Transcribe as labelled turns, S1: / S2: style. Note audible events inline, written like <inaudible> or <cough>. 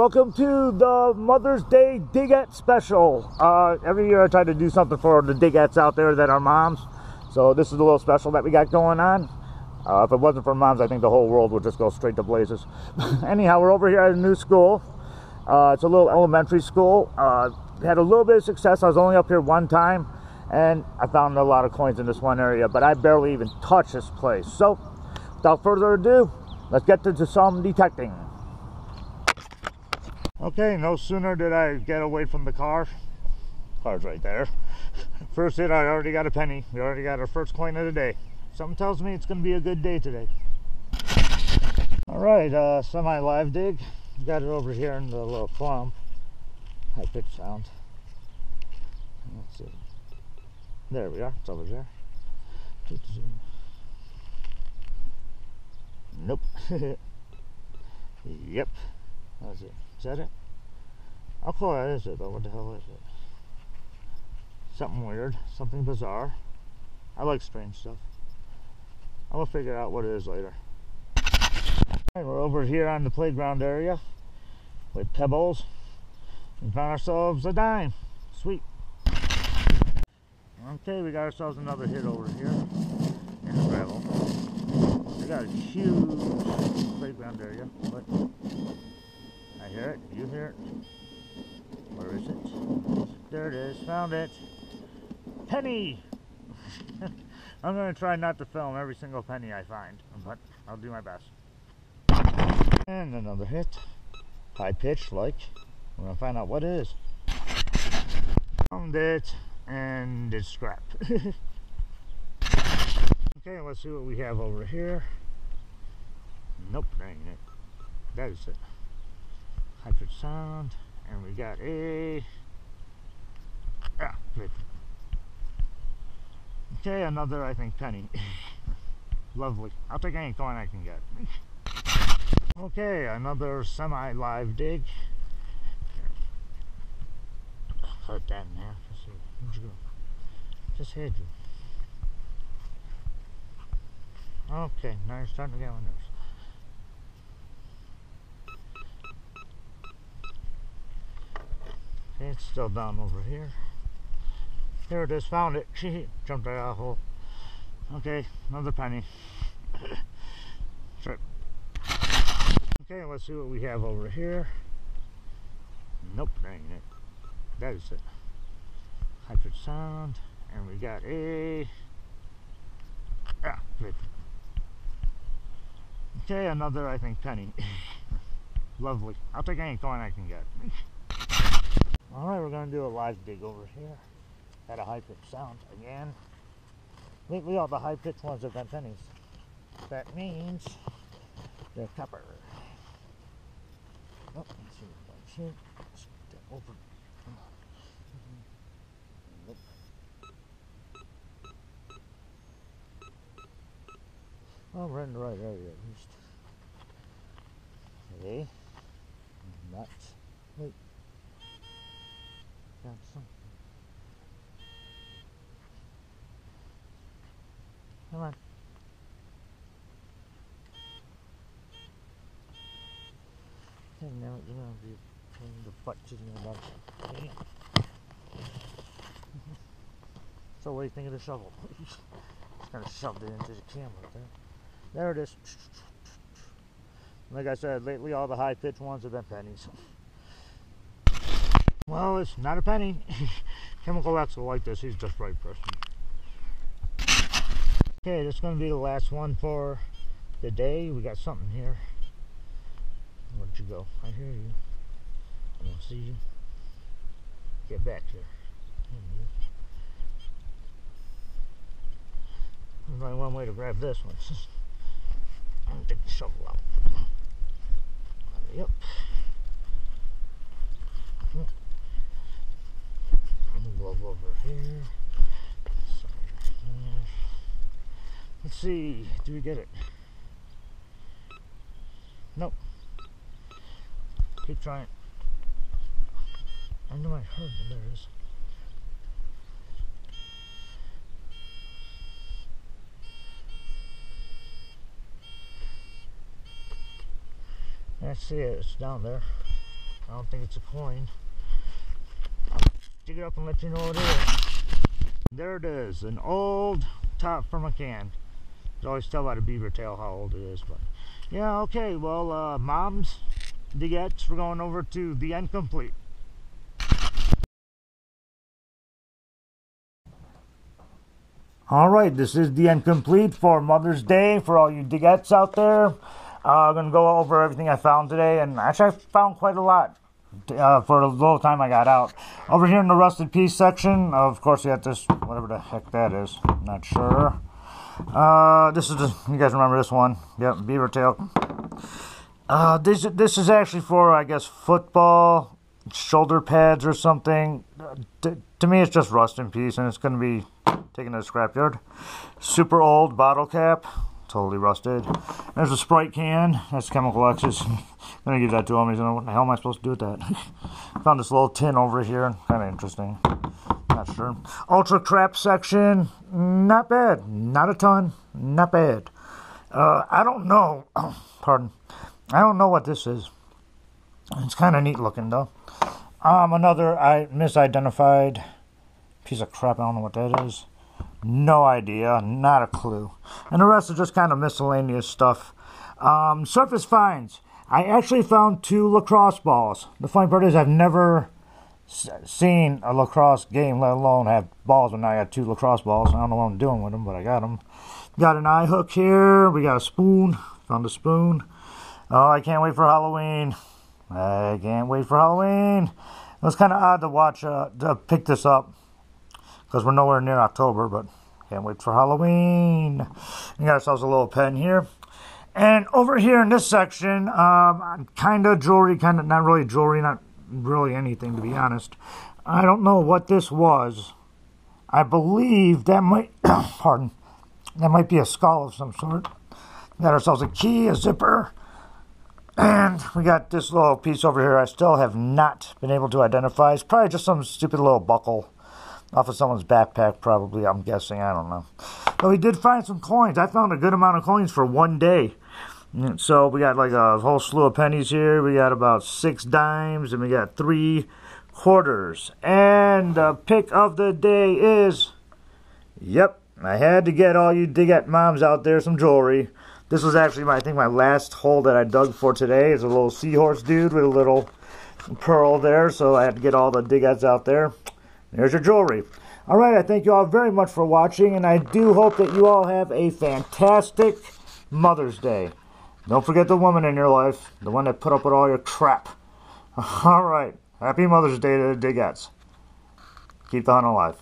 S1: welcome to the Mother's Day Digette special. Uh, every year I try to do something for the Digettes out there that are moms. So this is a little special that we got going on. Uh, if it wasn't for moms, I think the whole world would just go straight to blazes. <laughs> Anyhow, we're over here at a new school. Uh, it's a little elementary school. Uh, had a little bit of success. I was only up here one time, and I found a lot of coins in this one area, but I barely even touched this place. So, without further ado, let's get to some detecting. Okay, no sooner did I get away from the car. Car's right there. <laughs> First hit, I already got a penny. We already got our first coin of the day. Something tells me it's going to be a good day today. All right, uh, semi-live dig. Got it over here in the little clump. High pitch sound. Let's see. There we are. It's over there. <laughs> Nope. <laughs> yep. That's it. Is that it? How cool is it though? What the hell is it? Something weird. Something bizarre. I like strange stuff. I'm gonna figure out what it is later. Right, we're over here on the playground area with pebbles. We found ourselves a dime. Sweet. Okay, we got ourselves another hit over here in the gravel. We got a huge playground area, but I hear it. You hear it? Where is it? There it is. Found it. Penny! <laughs> I'm going to try not to film every single penny I find, but I'll do my best. And another hit. High pitch, like. We're going to find out what it is. Found it, and it's scrap. <laughs> okay, let's see what we have over here. Nope, dang it. That is it hyper sound and we got a ah, good. okay another I think penny. <laughs> Lovely. I'll take any coin I can get. <laughs> Okay another semi live dig. Cut that in half where'd you go? Just hit you okay now you're starting to get on nerves Okay, it's still down over here. Here it is, found it. <laughs> She jumped out of the hole. Okay, another penny. <coughs> Sure. Okay, let's see what we have over here. Nope, ain't it. That is it. Hyper sound. And we got a ah, good. Okay, another I think penny. <laughs> Lovely. I'll take any coin I can get. <laughs> Alright, we're going to do a live dig over here at a high pitch sound again. Lately all the high pitched ones have been pennies. That means they're copper. Oh, let's see over. Nope. Oh, we're in the right area at least. Okay. Wait. Got something. Come on. And now you're gonna be putting the butt your mouth. so what do you think of the shovel? <laughs> Just kind of shoved it into the camera there. There it is. Like I said, lately all the high pitched ones have been pennies. Well, it's not a penny. <laughs> Chemical will like this. He's just right person. Okay, this is going to be the last one for the day. We got something here. Where'd you go? I hear you. I don't see you. Get back here. There's only one way to grab this one. I'm going to take the shovel out. Yep. Over here. Let's see, do we get it? Nope. Keep trying. I know I heard is. Let's see it, it's down there. I don't think it's a coin. It up and let you know it is. There it is, an old top from a can. You always tell by the beaver tail how old it is, but yeah, okay, well, uh, moms, digettes, we're going over to the end complete. All right, this is the end complete for Mother's Day for all you digettes out there. Uh, I'm gonna go over everything I found today, and actually I found quite a lot uh, for a little time I got out. Over here in the rusted piece section, of course, we got this, whatever the heck that is. Not sure. Uh, this is the, you guys remember this one? Yep, beaver tail. Uh, this this is actually for I guess football shoulder pads or something. to, to me, it's just rust in piece, and it's going to be taken to the scrapyard. Super old bottle cap totally rusted. There's a Sprite can. That's Chemical X's. I'm gonna give that to him. He's gonna, what the hell am I supposed to do with that? <laughs> Found this little tin over here. Kind of interesting. Not sure. Ultra crap section. Not bad. Not a ton. Not bad. Uh, I don't know. <clears throat> pardon. I don't know what this is. It's kind of neat looking though. Um, another I misidentified piece of crap. I don't know what that is. No idea, not a clue. And the rest is just kind of miscellaneous stuff. Um, surface finds. I actually found two lacrosse balls. The funny part is I've never seen a lacrosse game, let alone have balls, when I got two lacrosse balls. I don't know what I'm doing with them, but I got them. Got an eye hook here. We got a spoon. Found a spoon. Oh, I can't wait for Halloween. I can't wait for Halloween. It was kind of odd to watch, uh, to pick this up because we're nowhere near October, but can't wait for Halloween. We got ourselves a little pen here. And over here in this section, um, kind of jewelry, kind of not really jewelry, not really anything to be honest. I don't know what this was. I believe that might, <coughs> pardon, that might be a skull of some sort. We got ourselves a key, a zipper, and we got this little piece over here I still have not been able to identify. It's probably just some stupid little buckle off of someone's backpack, probably. I'm guessing. I don't know. But we did find some coins. I found a good amount of coins for one day. So we got like a whole slew of pennies here. We got about six dimes, and we got three quarters. And the pick of the day is, yep, I had to get all you dig at moms out there some jewelry. This was actually, my, I think, my last hole that I dug for today. It's a little seahorse dude with a little pearl there, so I had to get all the Digettes out there. There's your jewelry. All right, I thank you all very much for watching, and I do hope that you all have a fantastic Mother's Day. Don't forget the woman in your life, the one that put up with all your crap. <laughs> All right, happy Mother's Day to the Digettes. Keep the hunt alive.